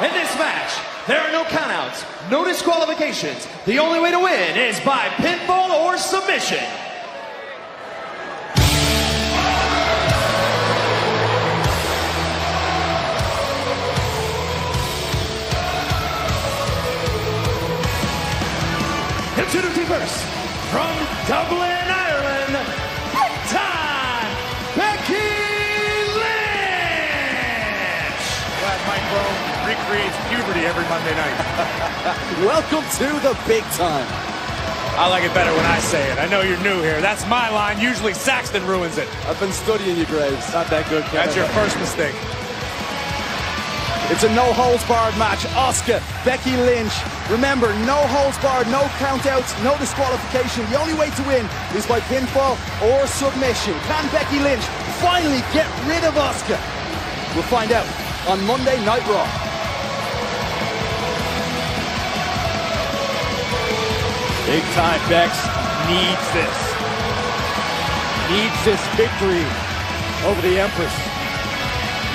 In this match, there are no countouts, no disqualifications. The only way to win is by pinfall or submission. Introducing first, from Dublin, Ireland, Rome recreates puberty every Monday night. Welcome to the big time. I like it better when I say it. I know you're new here. That's my line. Usually Saxton ruins it. I've been studying you, Graves. Not that good, That's your first mistake. It's a no holds barred match. Asuka, Becky Lynch. Remember, no holds barred, no countouts, no disqualification. The only way to win is by pinfall or submission. Can Becky Lynch finally get rid of Asuka? We'll find out on Monday Night Raw. Big time Bex needs this. Needs this victory over the Empress.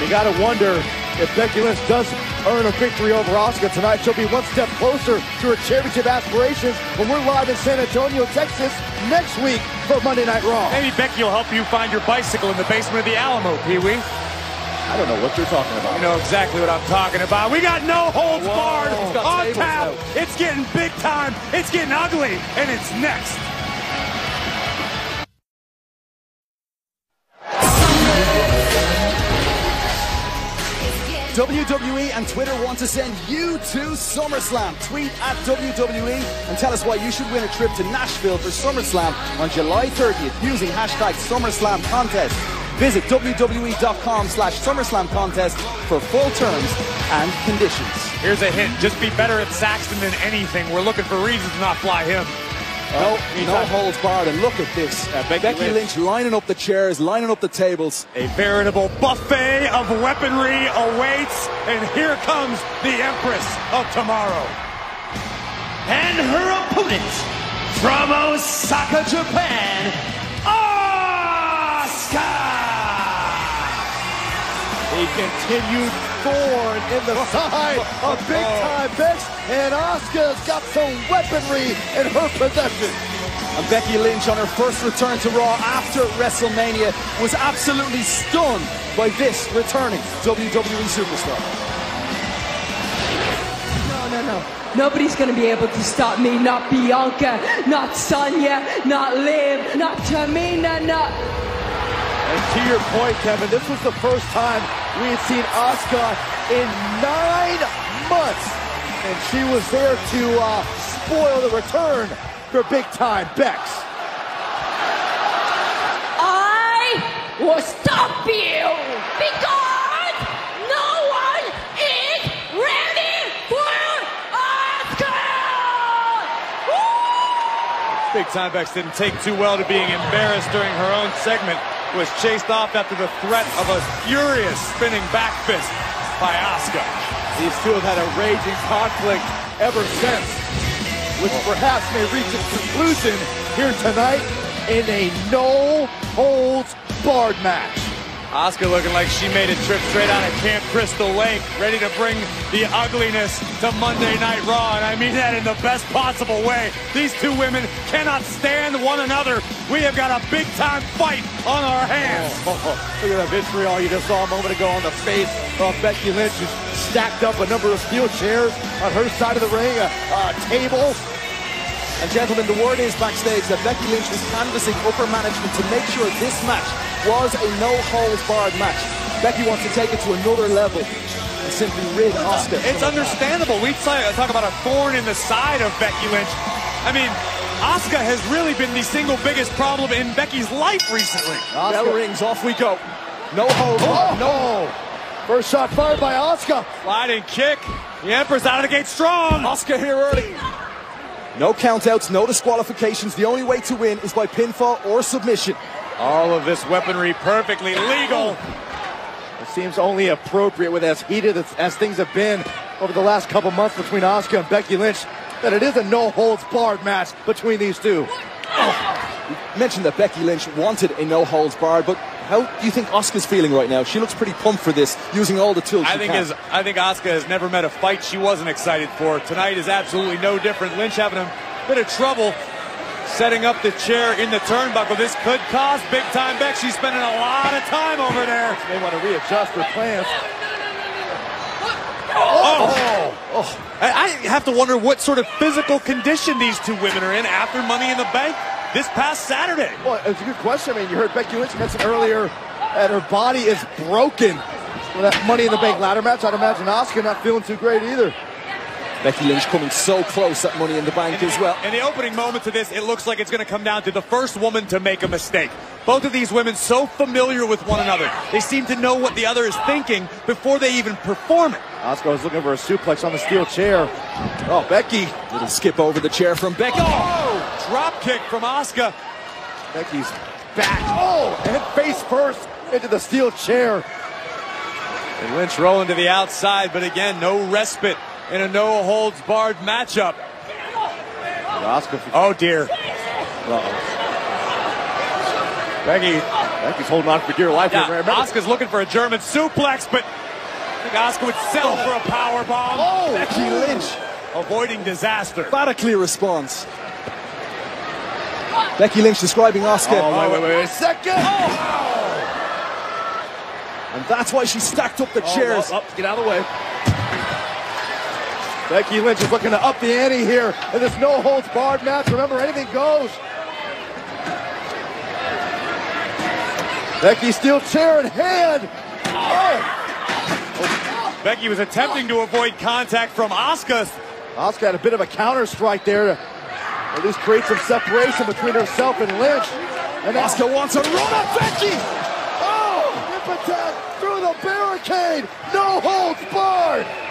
You gotta wonder if Becky Lynch does earn a victory over Asuka tonight, she'll be one step closer to her championship aspirations when we're live in San Antonio, Texas next week for Monday Night Raw. Maybe Becky will help you find your bicycle in the basement of the Alamo, Pee Wee. I don't know what you're talking about. You know exactly what I'm talking about. We got no holds barred on tap. It's getting big time. It's getting ugly, and it's next. WWE and Twitter want to send you to SummerSlam. Tweet at WWE and tell us why you should win a trip to Nashville for SummerSlam on July 30th using hashtag SummerSlam Contest. Visit WWE.com slash SummerSlam Contest for full terms and conditions. Here's a hint. Just be better at Saxton than anything. We're looking for reasons to not fly him. No, no holds barred. And look at this. Uh, Becky Becky Lynch. Lynch lining up the chairs, lining up the tables. A veritable buffet of weaponry awaits, and here comes the Empress of Tomorrow. And her opponent from Osaka, Japan, Asuka! A continued thorn in the oh. side of oh. Big Time Bex, and Asuka's got some weaponry in her possession. And Becky Lynch on her first return to Raw after WrestleMania was absolutely stunned by this returning WWE superstar. No, no, no. Nobody's going to be able to stop me. Not Bianca, not Sonya, not Liv, not Tamina, not. And to your point, Kevin, this was the first time we had seen Asuka in nine months. And she was there to uh, spoil the return for big time Bex. I will stop you because no one is ready for Asuka! Big Time Bex didn't take too well to being embarrassed during her own segment. Was chased off after the threat of a furious spinning back fist by Asuka. These two have had a raging conflict ever since, which perhaps may reach its conclusion here tonight in a no holds barred match. Asuka looking like she made a trip straight out of Camp Crystal Lake, ready to bring the ugliness to Monday Night Raw, and I mean that in the best possible way. These two women cannot stand one another. We have got a big time fight on our hands. Oh, look at that vitriol you just saw a moment ago on the face of Becky Lynch, who's stacked up a number of steel chairs on her side of the ring, a, a table. And gentlemen, the word is backstage that Becky Lynch was canvassing upper management to make sure this match was a no holds barred match. Becky wants to take it to another level and simply rid Asuka. It's understandable. We talk uh, talk about a thorn in the side of Becky Lynch. I mean, Asuka has really been the single biggest problem in Becky's life recently. Bell rings, off we go. No holds barred, oh! no. Oh, first shot fired by Asuka. Sliding kick. The Empress out of the gate strong. Asuka here early. No countouts, no disqualifications. The only way to win is by pinfall or submission. All of this weaponry perfectly legal. It seems only appropriate with as heated as, as things have been over the last couple months between Asuka and Becky Lynch that it is a no holds barred match between these two. you mentioned that Becky Lynch wanted a no holds barred, but How do you think Asuka's feeling right now? She looks pretty pumped for this, using all the tools I she think can. as I think Asuka has never met a fight she wasn't excited for. Tonight is absolutely no different. Lynch having a bit of trouble setting up the chair in the turnbuckle. This could cause big time Beck. She's spending a lot of time over there. They want to readjust their plans. Oh! oh. I I have to wonder what sort of physical condition these two women are in after Money in the Bank this past Saturday. Well, it's a good question. I mean, you heard Becky Lynch mention earlier that her body is broken for that Money in the Bank ladder match. I'd imagine Asuka not feeling too great either. Becky Lynch coming so close at Money in the Bank as well. In the opening moments of this, it looks like it's going to come down to the first woman to make a mistake. Both of these women so familiar with one another. They seem to know what the other is thinking before they even perform it. Asuka was looking for a suplex on the steel chair. Oh, Becky. Little skip over the chair from Becky. Oh, drop kick from Asuka. Becky's back. Oh, and face first into the steel chair. And Lynch rolling to the outside, but again, no respite in a no holds barred matchup. Asuka. Oh dear. Uh-oh. Becky, Becky's holding on for dear life. yeah, Remember- Asuka's looking for a German suplex, but I think Asuka would settle for a power bomb. Oh, Becky Lynch. Avoiding disaster. What a clear response. Becky Lynch describing Asuka. Oh, wait, wait, wait, second. Oh. And that's why she stacked up the Oh, chairs. up, up, get out of the way. Becky Lynch is looking to up the ante here in this no holds barred match. Remember, anything goes. Becky steel chair in hand. Oh, Becky was attempting to avoid contact from Asuka. Asuka had a bit of a counter strike there at least create some separation between herself and Lynch. And Asuka wants a run at Becky. Oh, hip attack through the barricade. No holds barred.